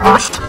Frost.